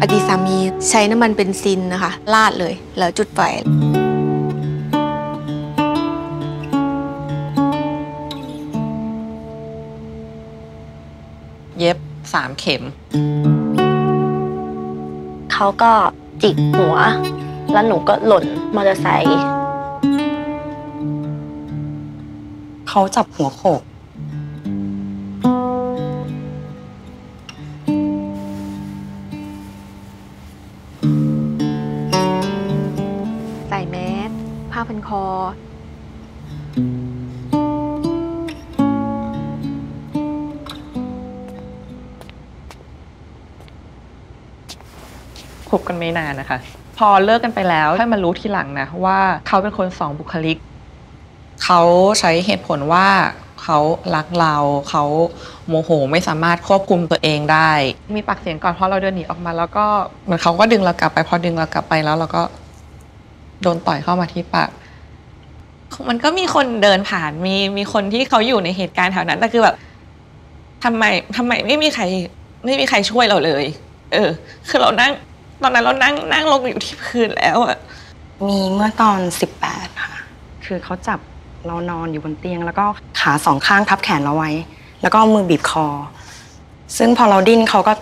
อดีตสามีใช้น้ำมันเบนซินนะคะลาดเลยแล้วจุดไฟเย็บสามเข็ม เขาก็จิกหัว แล้วหนูก็หล่นมอเตอร์ไซค์เขาจับหัวโขก ผ้าพันคอ คบกันไม่นานนะคะ พอเลิกกันไปแล้วค่อยมารู้ทีหลังนะ ว่าเขาเป็นคนสองบุคลิก เขาใช้เหตุผลว่าเขารักเราเขาโมโหไม่สามารถควบคุมตัวเองได้ มีปากเสียงก่อนเพราะเราเดินหนีออกมา แล้วก็เหมือนเขาก็ดึงเรากลับไปพอดึงเรากลับไปแล้วเราก็ โดนต่อยเข้ามาที่ปากมันก็มีคนเดินผ่านมีมีคนที่เขาอยู่ในเหตุการณ์แถวนั้นแต่คือแบบทำไมทำไมไม่มีใคร ไม่มีใครช่วยเราเลย เออ คือเรานั่ง ตอนนั้นเรานั่งนั่งลงอยู่ที่พื้นแล้วอะมีเมื่อตอน18ค่ะ คือเขาจับเรานอนอยู่บนเตียง แล้วก็ขาสองข้างทับแขนเราไว้ แล้วก็มือบีบคอ ซึ่งพอเราดิ้นเขาก็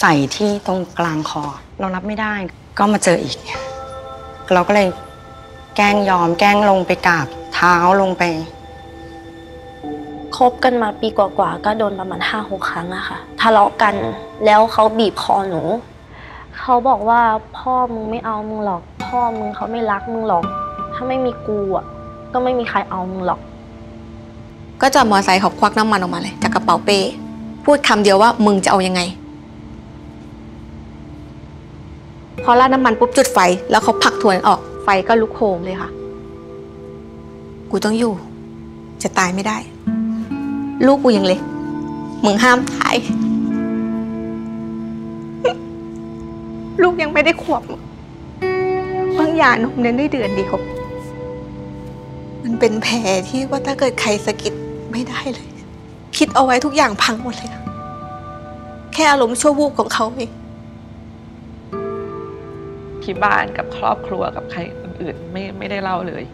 ใส่ที่ตรงกลางคอ เรารับไม่ได้ ก็มาเจออีก เราก็เลยแกล้งยอมแกล้งลงไปกราบเท้าลงไป คบกันมาปีกว่าๆก็โดนประมาณห้าหกครั้งอะค่ะทะเลาะกันแล้วเขาบีบคอหนู เขาบอกว่าพ่อมึงไม่เอามึงหรอก พ่อมึงเขาไม่รักมึงหรอก ถ้าไม่มีกูอะก็ไม่มีใครเอามึงหรอก ก็จอดมอเตอร์ไซค์เขาควักน้ำมันออกมาเลย จากกระเป๋าเป้พูดคำเดียวว่ามึงจะเอายังไง พอราดน้ำมันปุ๊บจุดไฟ แล้วเขาผลักทวนออกไฟก็ลุกโหมเลยค่ะ กูต้องอยู่ จะตายไม่ได้ ลูกกูยังเล็กมึงห้ามตาย ลูกยังไม่ได้ขวบเพิ่งหย่านมเดือนได้เดือนเดียวมันเป็นแผลที่ว่าถ้าเกิดใครสะกิดไม่ได้เลย คิดเอาไว้ทุกอย่างพังหมดเลยค่ะแค่อารมณ์ชั่ววูบของเขาเอง ที่บ้านกับครอบครัวกับใครอื่นๆไม่ไม่ได้เล่าเลย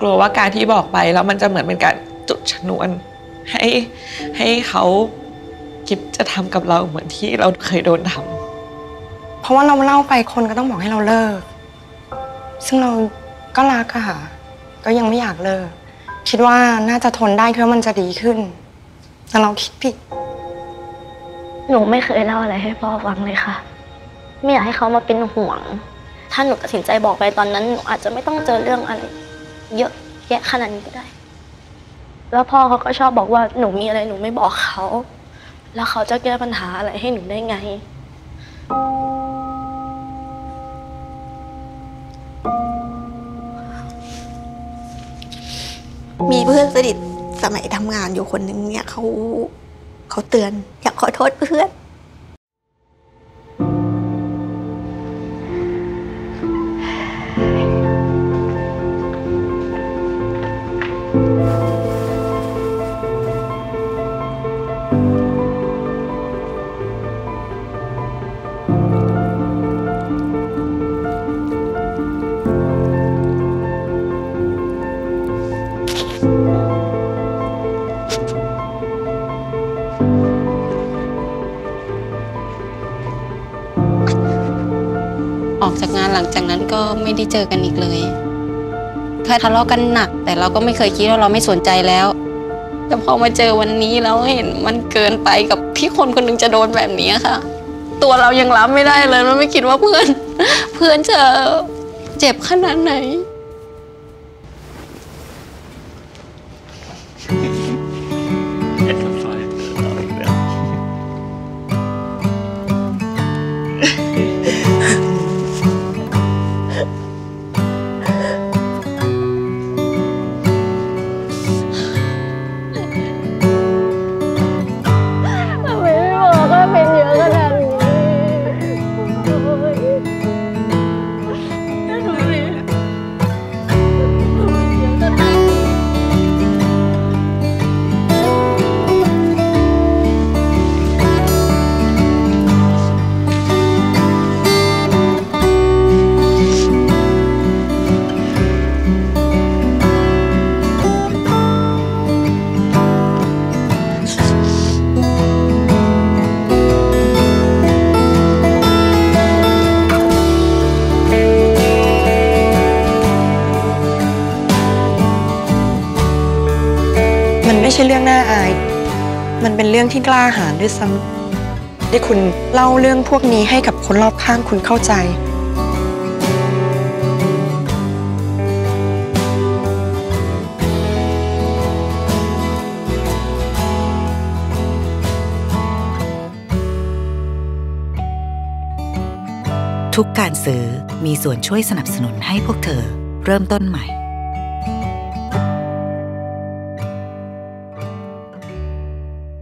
กลัวว่าการที่บอกไปแล้วมันจะเหมือนเป็นการจุดชนวน ให้ให้เขาคิดจะทำกับเราเหมือนที่เราเคยโดนทำเพราะว่าเราเล่าไปคนก็ต้องบอกให้เราเลิก ซึ่งเราก็รักอะค่ะ ก็ยังไม่อยากเลิก คิดว่าน่าจะทนได้เพราะมันจะดีขึ้น แต่เราคิดผิดหนูไม่เคยเล่าอะไรให้พ่อฟังเลยค่ะ ไม่อยากให้เขามาเป็นห่วง ถ้าหนูตัดสินใจบอกไปตอนนั้นหนูอาจจะไม่ต้องเจอเรื่องอะไร เยอะแยะขนาดนี้ก็ได้ แล้วพ่อเขาก็ชอบบอกว่าหนูมีอะไรหนูไม่บอกเขา แล้วเขาจะแก้ปัญหาอะไรให้หนูได้ไง มีเพื่อนสนิทสมัยทำงานอยู่คนหนึ่งเนี่ยเขาเขาเตือนอยากขอโทษเพื่อน จากนั้นก็ไม่ได้เจอกันอีกเลยเคยทะเลาะกันหนัก แต่เราก็ไม่เคยคิดว่าเราไม่สนใจแล้วแต่พอมาเจอวันนี้แล้วเห็นมันเกินไปกับที่คนคนหนึงจะโดนแบบนี้ค่ะ ตัวเรายังรับไม่ได้เลยเราไม่คิดว่าเพื่อน เพื่อนจะเจ็บขนาดไหน ช่เรื่องน่าอาย มันเป็นเรื่องที่กล้าหาญด้วยซ้ำได้คุณเล่าเรื่องพวกนี้ให้กับคนรอบข้างคุณเข้าใจ ทุกการซื้อมีส่วนช่วยสนับสนุนให้พวกเธอเริ่มต้นใหม่